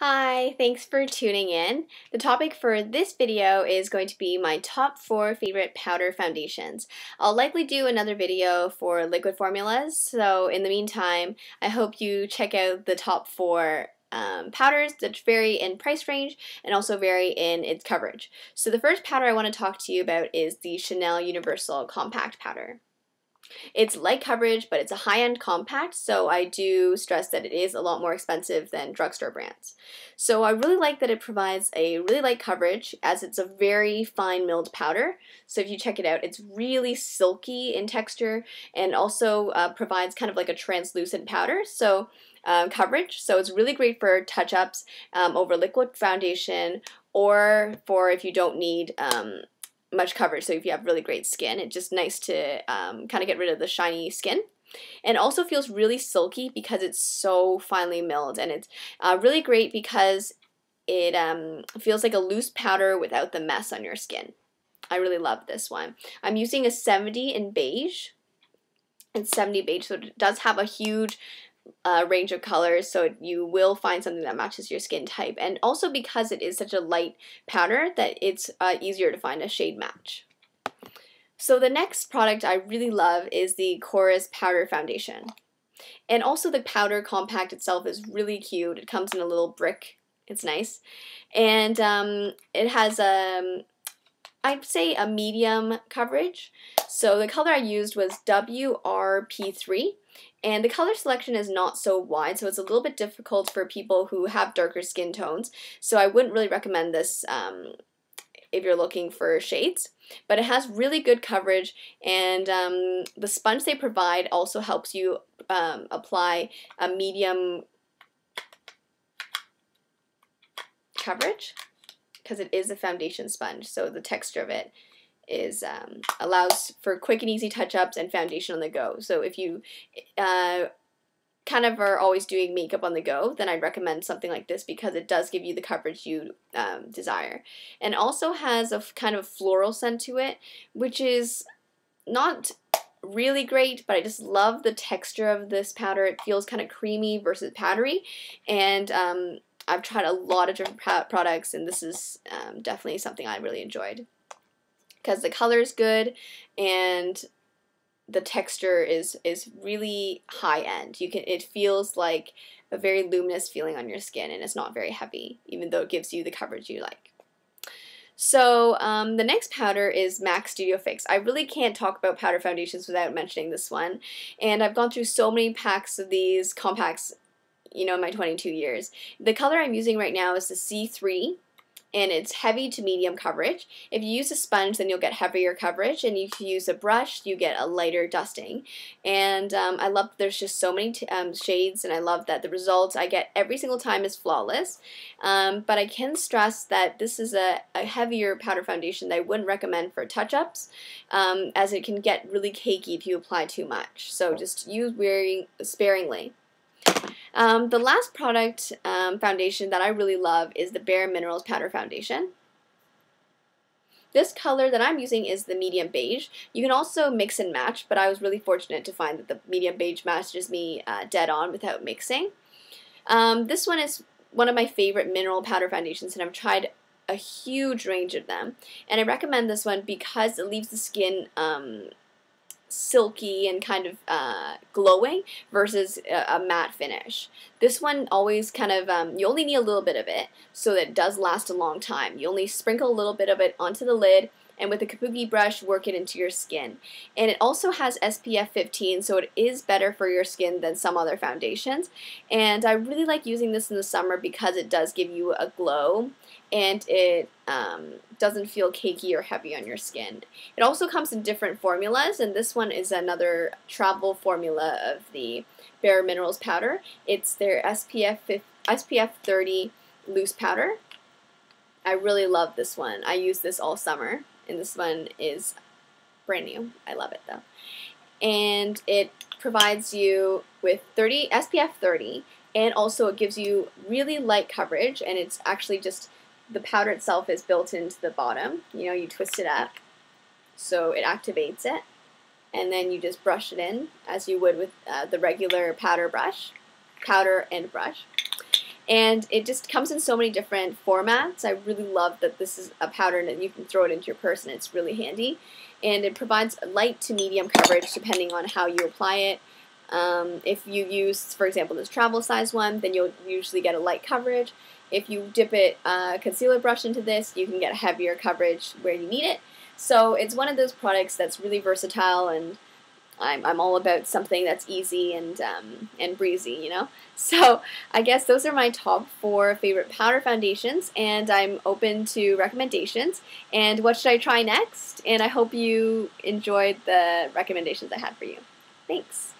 Hi, thanks for tuning in. The topic for this video is going to be my top four favorite powder foundations. I'll likely do another video for liquid formulas, so in the meantime, I hope you check out the top four um, powders that vary in price range and also vary in its coverage. So the first powder I want to talk to you about is the Chanel Universal Compact Powder. It's light coverage, but it's a high-end compact, so I do stress that it is a lot more expensive than drugstore brands. So I really like that it provides a really light coverage as it's a very fine milled powder. So if you check it out, it's really silky in texture and also uh, provides kind of like a translucent powder. So um, coverage. So it's really great for touch-ups um, over liquid foundation or for if you don't need um, much coverage. So if you have really great skin, it's just nice to um, kind of get rid of the shiny skin. And also feels really silky because it's so finely milled, and it's uh, really great because it um, feels like a loose powder without the mess on your skin. I really love this one. I'm using a 70 in beige. It's 70 beige, so it does have a huge uh, range of colors, so you will find something that matches your skin type. And also because it is such a light powder that it's uh, easier to find a shade match. So the next product I really love is the Korres Powder Foundation. And also the powder compact itself is really cute. It comes in a little brick. It's nice. And um, it has a, um, I'd say a medium coverage. So the color I used was WRP3 and the color selection is not so wide, so it's a little bit difficult for people who have darker skin tones. So I wouldn't really recommend this um, if you're looking for shades. But it has really good coverage, and um, the sponge they provide also helps you um, apply a medium coverage because it is a foundation sponge, so the texture of it is um, allows for quick and easy touch ups and foundation on the go. So if you uh, kind of are always doing makeup on the go, then I'd recommend something like this because it does give you the coverage you um, desire. And also has a kind of floral scent to it, which is not really great, but I just love the texture of this powder. It feels kind of creamy versus powdery, and um, I've tried a lot of different products, and this is um, definitely something I really enjoyed because the color is good and the texture is is really high end. You can it feels like a very luminous feeling on your skin and it's not very heavy, even though it gives you the coverage you like. So um, the next powder is MAC Studio Fix. I really can't talk about powder foundations without mentioning this one. And I've gone through so many packs of these compacts, you know, in my 22 years. The color I'm using right now is the C3 and it's heavy to medium coverage. If you use a sponge, then you'll get heavier coverage, and if you use a brush, you get a lighter dusting. And um, I love that there's just so many um, shades, and I love that the results I get every single time is flawless. Um, but I can stress that this is a, a, heavier powder foundation that I wouldn't recommend for touch-ups, um, as it can get really cakey if you apply too much. So just use wearing sparingly. Um, the last product um, foundation that I really love is the Bare Minerals Powder Foundation. This color that I'm using is the medium beige. You can also mix and match, but I was really fortunate to find that the medium beige matches me uh, dead on without mixing. Um, this one is one of my favorite mineral powder foundations, and I've tried a huge range of them. And I recommend this one because it leaves the skin um, silky and kind of uh, glowing versus a, a, matte finish. This one always kind of, um, you only need a little bit of it so that it does last a long time. You only sprinkle a little bit of it onto the lid and with a kabuki brush work it into your skin. And it also has SPF 15 so it is better for your skin than some other foundations. And I really like using this in the summer because it does give you a glow and it um, doesn't feel cakey or heavy on your skin. It also comes in different formulas, and this one is another travel formula of the Bare Minerals powder. It's their SPF SPF 30 loose powder. I really love this one. I use this all summer, and this one is brand new. I love it though. And it provides you with 30 SPF 30, and also it gives you really light coverage, and it's actually just the powder itself is built into the bottom. You know, you twist it up so it activates it. And then you just brush it in as you would with uh, the regular powder brush, powder and brush. And it just comes in so many different formats. I really love that this is a powder that you can throw it into your purse and it's really handy. And it provides light to medium coverage depending on how you apply it. Um, if you use, for example, this travel size one, then you'll usually get a light coverage. If you dip it uh, concealer brush into this, you can get heavier coverage where you need it. So it's one of those products that's really versatile and I'm, I'm all about something that's easy and um, and breezy, you know. So I guess those are my top four favorite powder foundations, and I'm open to recommendations. And what should I try next? And I hope you enjoyed the recommendations I had for you. Thanks.